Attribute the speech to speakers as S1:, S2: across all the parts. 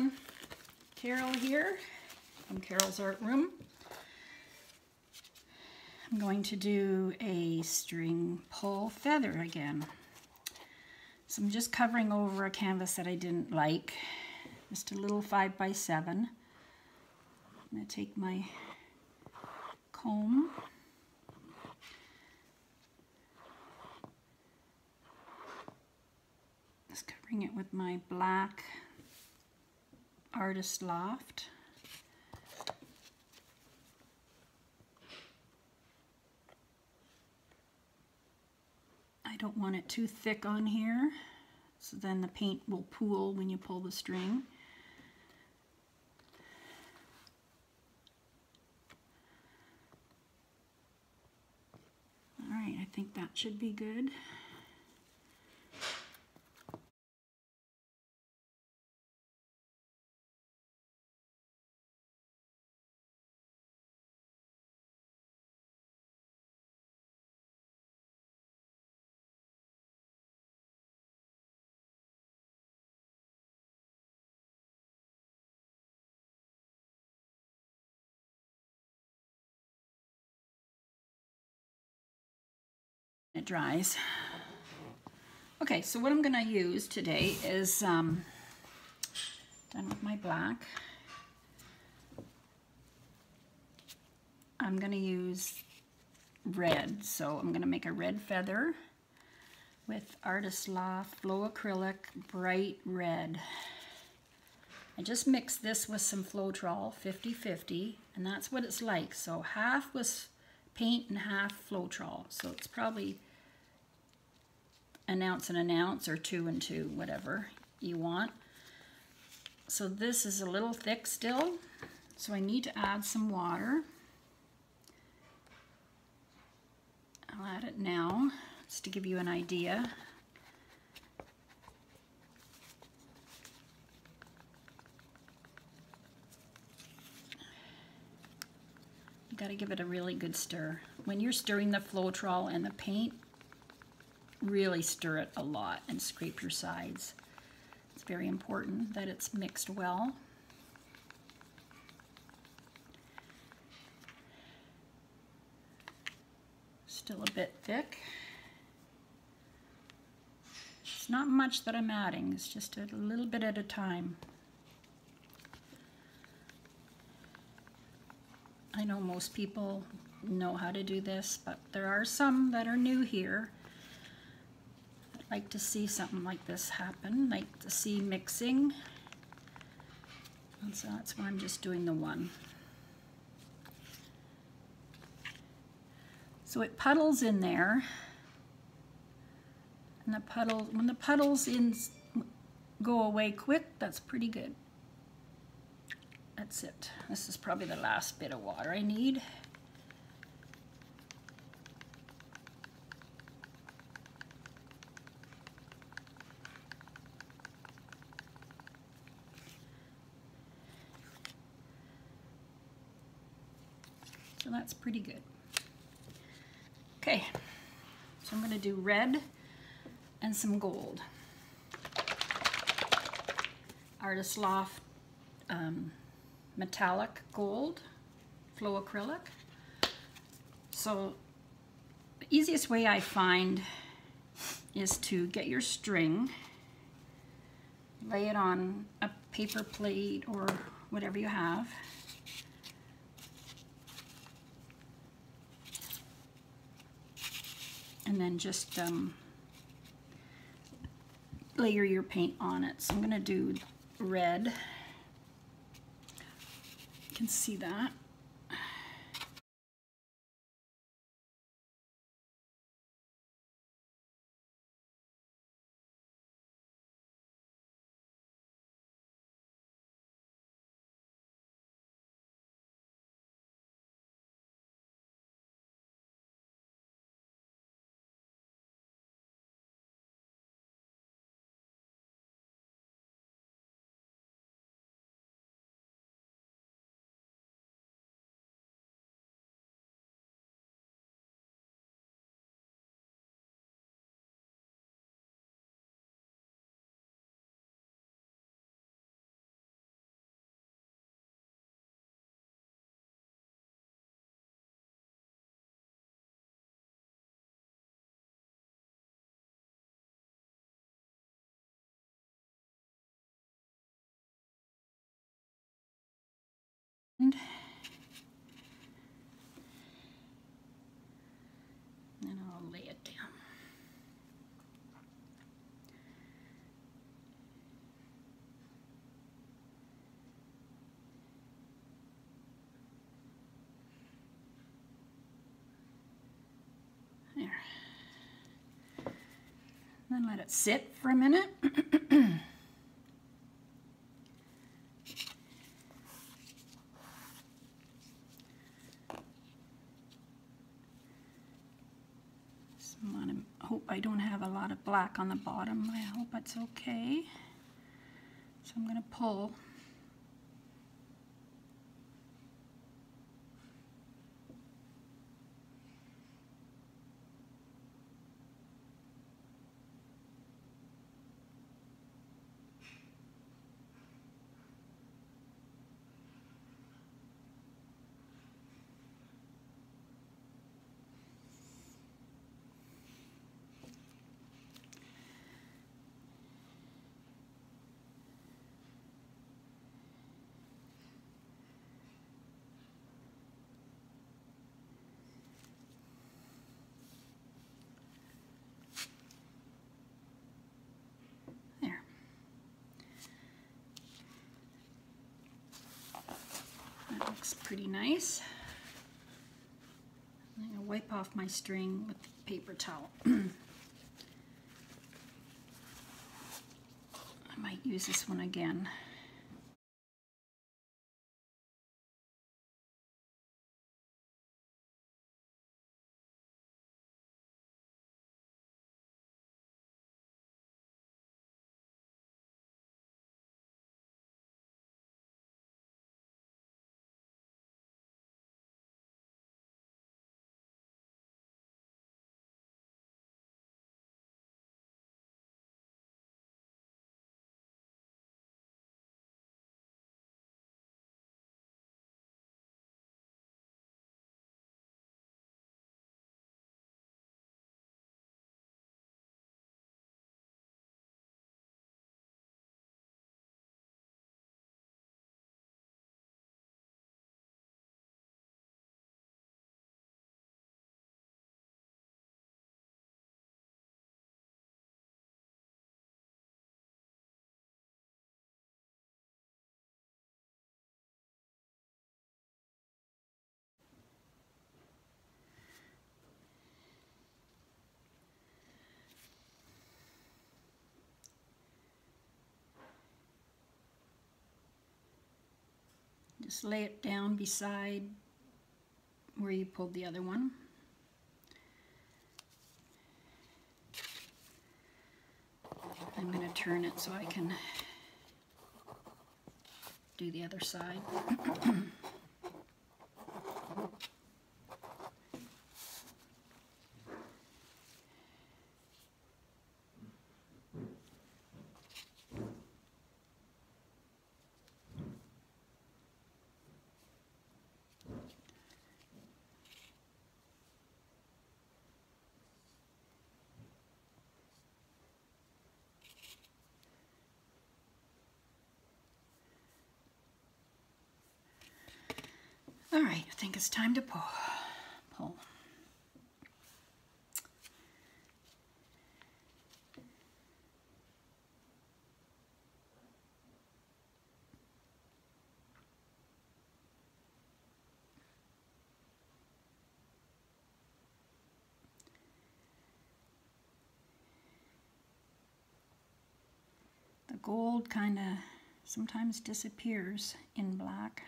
S1: everyone. Carole here from Carole's Art Room. I'm going to do a string pull feather again. So I'm just covering over a canvas that I didn't like. Just a little 5 by 7 I'm going to take my comb just covering it with my black Artist Loft. I don't want it too thick on here, so then the paint will pool when you pull the string. All right, I think that should be good. It dries. Okay, so what I'm going to use today is um, done with my black. I'm going to use red, so I'm going to make a red feather with Artist Loft Flow Acrylic Bright Red. I just mixed this with some Floetrol 50-50, and that's what it's like. So half was paint and half Floetrol. So it's probably an ounce and an ounce or two and two, whatever you want. So this is a little thick still, so I need to add some water. I'll add it now, just to give you an idea. You gotta give it a really good stir. When you're stirring the Floetrol and the paint, really stir it a lot and scrape your sides. It's very important that it's mixed well. Still a bit thick. It's not much that I'm adding, it's just a little bit at a time. I know most people know how to do this, but there are some that are new here like to see something like this happen, like to see mixing. And so that's why I'm just doing the one. So it puddles in there. And the puddle, when the puddles in go away quick, that's pretty good. That's it. This is probably the last bit of water I need. So that's pretty good. Okay, so I'm going to do red and some gold. Artist Loft um, metallic gold, flow acrylic. So the easiest way I find is to get your string, lay it on a paper plate or whatever you have, and then just um, layer your paint on it. So I'm going to do red. You can see that. And then I'll lay it down. There. Then let it sit for a minute. I hope I don't have a lot of black on the bottom. I hope it's okay. So I'm going to pull There. That looks pretty nice. I'm going to wipe off my string with the paper towel. I might use this one again. Just lay it down beside where you pulled the other one. I'm going to turn it so I can do the other side. All right, I think it's time to pull. Pull. The gold kind of sometimes disappears in black.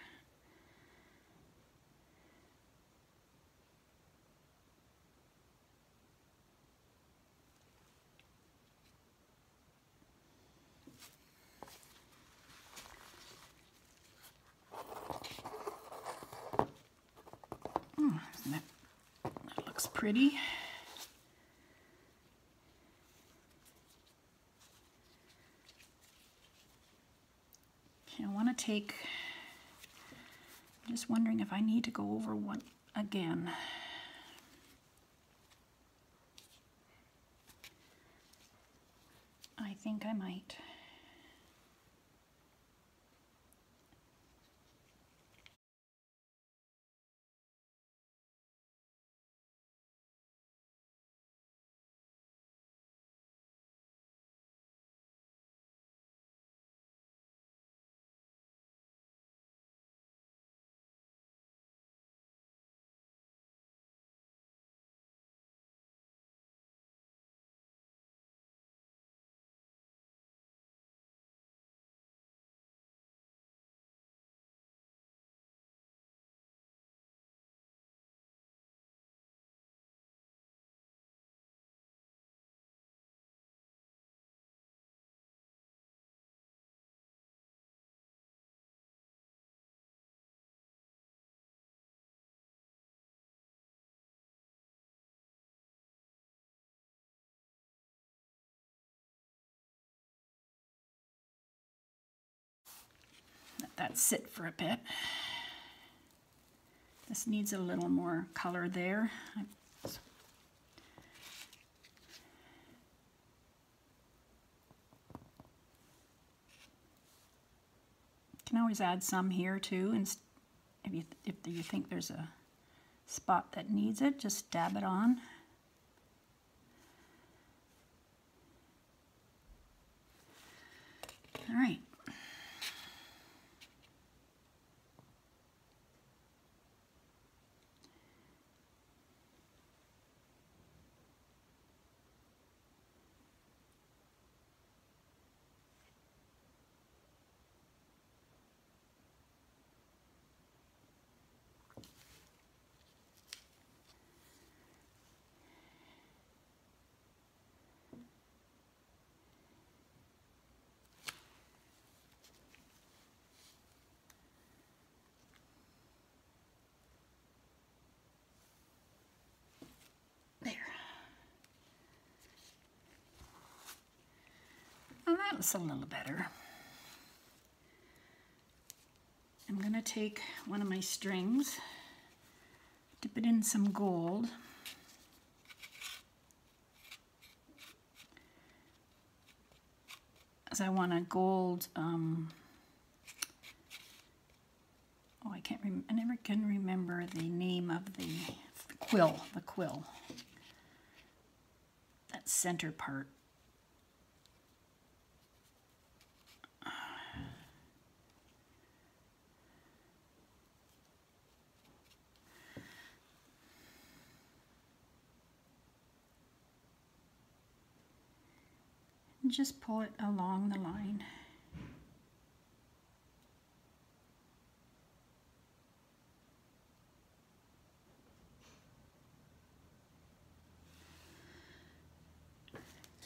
S1: Hmm, that, that looks pretty. Okay, I want to take, I'm just wondering if I need to go over one again. I think I might. That sit for a bit. This needs a little more color there. can always add some here too, and if you, if you think there's a spot that needs it, just dab it on. All right. Well, that looks a little better. I'm going to take one of my strings, dip it in some gold. As I want a gold, um, oh, I can't I never can remember the name of the quill, the quill, that center part. Just pull it along the line.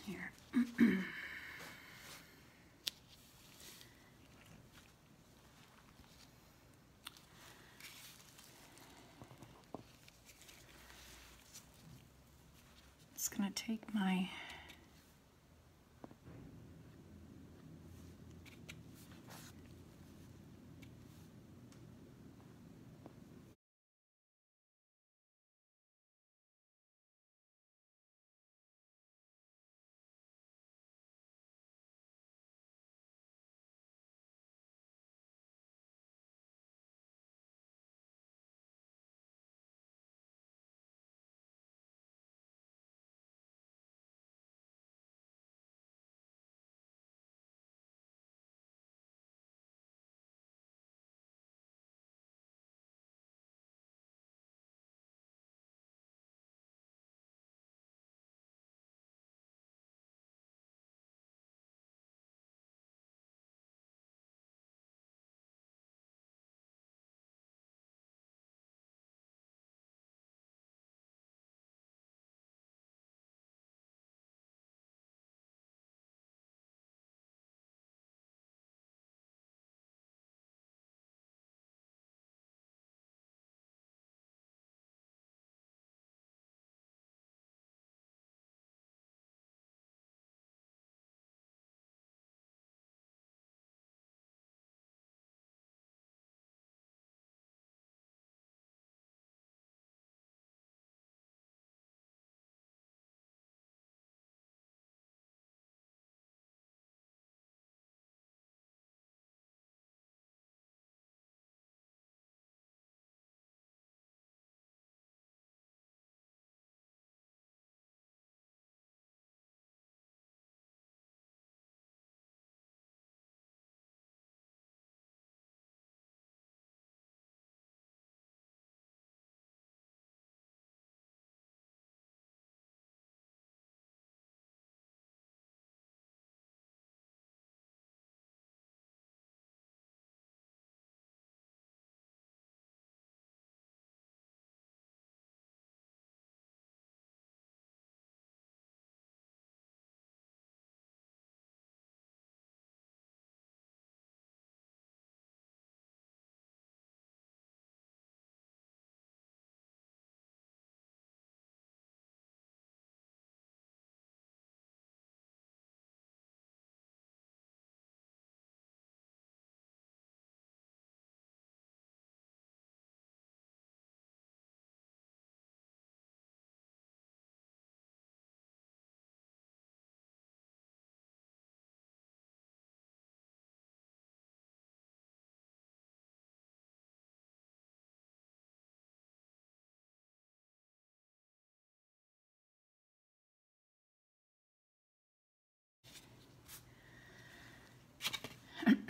S1: Here. It's going to take my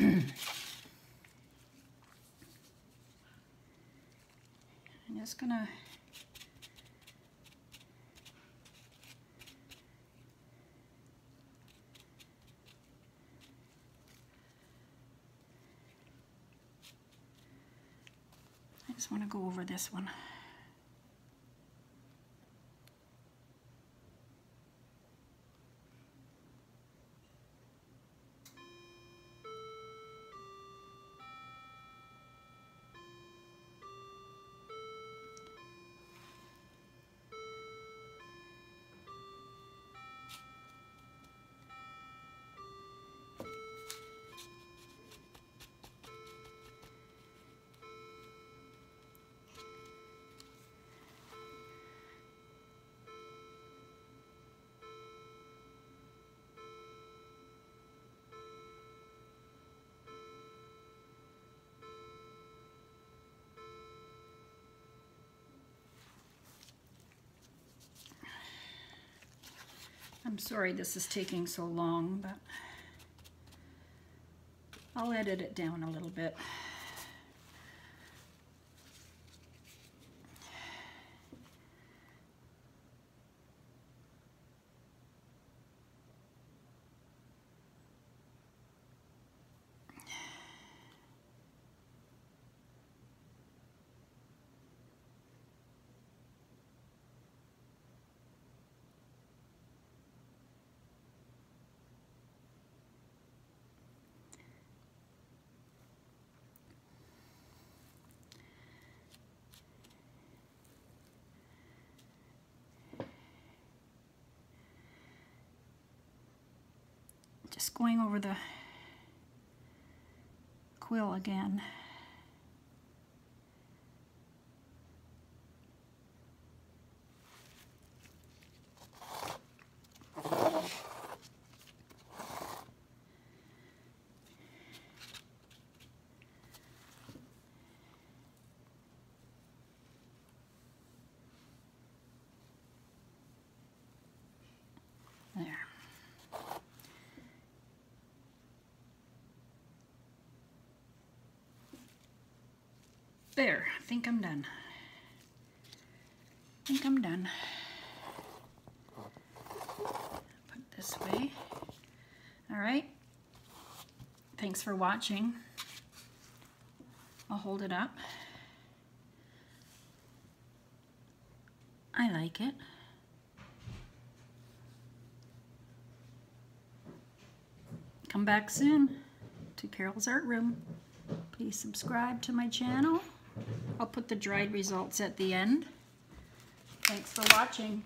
S1: I'm just gonna I just want to go over this one. I'm sorry this is taking so long, but I'll edit it down a little bit. Just going over the quill again. There. There, I think I'm done. I think I'm done. Put this way. All right. Thanks for watching. I'll hold it up. I like it. Come back soon to Carole's Art Room. Please subscribe to my channel. I'll put the dried results at the end. Thanks for watching.